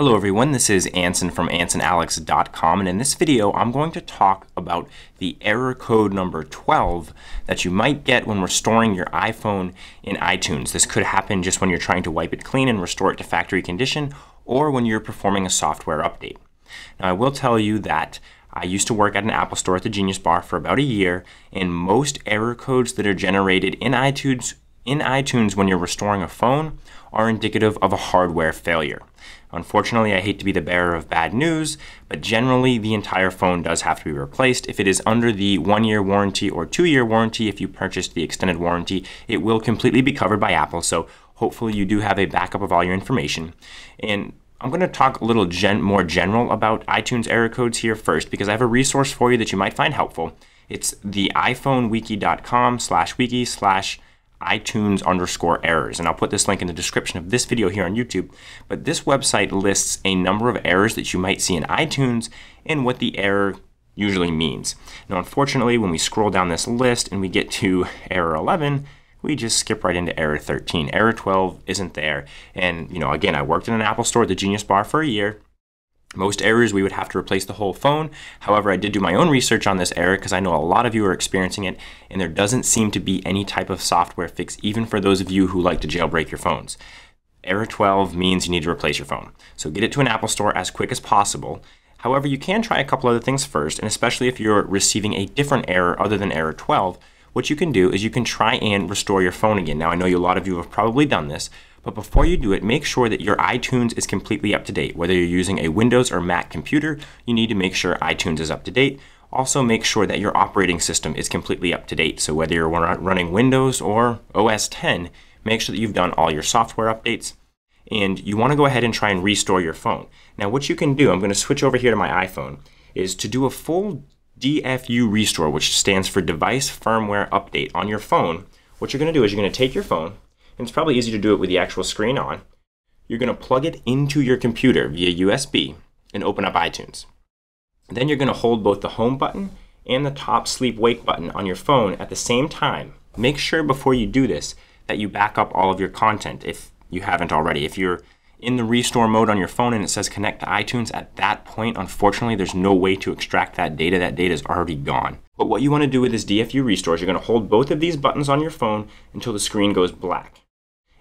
Hello everyone, this is Anson from AnsonAlex.com and in this video I'm going to talk about the error code number 12 that you might get when restoring your iPhone in iTunes. This could happen just when you're trying to wipe it clean and restore it to factory condition or when you're performing a software update. Now I will tell you that I used to work at an Apple store at the Genius Bar for about a year and most error codes that are generated in iTunes in iTunes when you're restoring a phone are indicative of a hardware failure. Unfortunately, I hate to be the bearer of bad news, but generally the entire phone does have to be replaced. If it is under the one year warranty or two year warranty, if you purchased the extended warranty, it will completely be covered by Apple. So hopefully you do have a backup of all your information. And I'm going to talk a little gen more general about iTunes error codes here first because I have a resource for you that you might find helpful. It's the iPhoneWiki.com slash wiki slash iTunes underscore errors. And I'll put this link in the description of this video here on YouTube. But this website lists a number of errors that you might see in iTunes and what the error usually means. Now, unfortunately, when we scroll down this list and we get to error 11, we just skip right into error 13. Error 12 isn't there. And, you know, again, I worked in an Apple store at the Genius Bar for a year. Most errors, we would have to replace the whole phone. However, I did do my own research on this error because I know a lot of you are experiencing it, and there doesn't seem to be any type of software fix, even for those of you who like to jailbreak your phones. Error 12 means you need to replace your phone. So get it to an Apple store as quick as possible. However, you can try a couple other things first, and especially if you're receiving a different error other than error 12, what you can do is you can try and restore your phone again. Now, I know a lot of you have probably done this, but before you do it, make sure that your iTunes is completely up to date. Whether you're using a Windows or Mac computer, you need to make sure iTunes is up to date. Also, make sure that your operating system is completely up to date. So, whether you're running Windows or OS 10, make sure that you've done all your software updates. And you want to go ahead and try and restore your phone. Now, what you can do, I'm going to switch over here to my iPhone, is to do a full DFU restore, which stands for Device Firmware Update on your phone. What you're going to do is you're going to take your phone, and it's probably easy to do it with the actual screen on. You're going to plug it into your computer via USB and open up iTunes. Then you're going to hold both the home button and the top sleep wake button on your phone at the same time. Make sure before you do this that you back up all of your content if you haven't already. If you're in the restore mode on your phone and it says connect to iTunes, at that point, unfortunately, there's no way to extract that data. That data is already gone. But what you want to do with this DFU restore is you're going to hold both of these buttons on your phone until the screen goes black.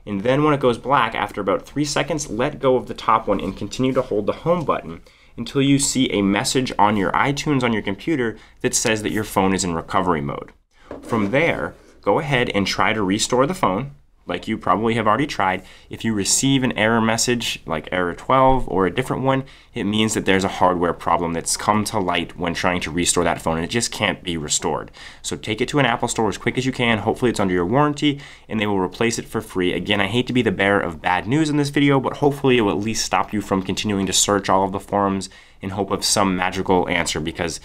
And then when it goes black, after about three seconds, let go of the top one and continue to hold the home button until you see a message on your iTunes on your computer that says that your phone is in recovery mode. From there, go ahead and try to restore the phone like you probably have already tried, if you receive an error message like error 12 or a different one, it means that there's a hardware problem that's come to light when trying to restore that phone and it just can't be restored. So take it to an Apple store as quick as you can. Hopefully it's under your warranty and they will replace it for free. Again, I hate to be the bearer of bad news in this video, but hopefully it will at least stop you from continuing to search all of the forums in hope of some magical answer because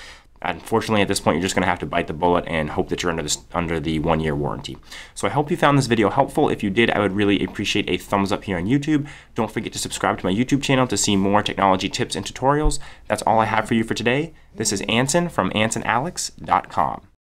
Unfortunately, at this point, you're just going to have to bite the bullet and hope that you're under this under the one-year warranty. So I hope you found this video helpful. If you did, I would really appreciate a thumbs up here on YouTube. Don't forget to subscribe to my YouTube channel to see more technology tips and tutorials. That's all I have for you for today. This is Anson from AnsonAlex.com.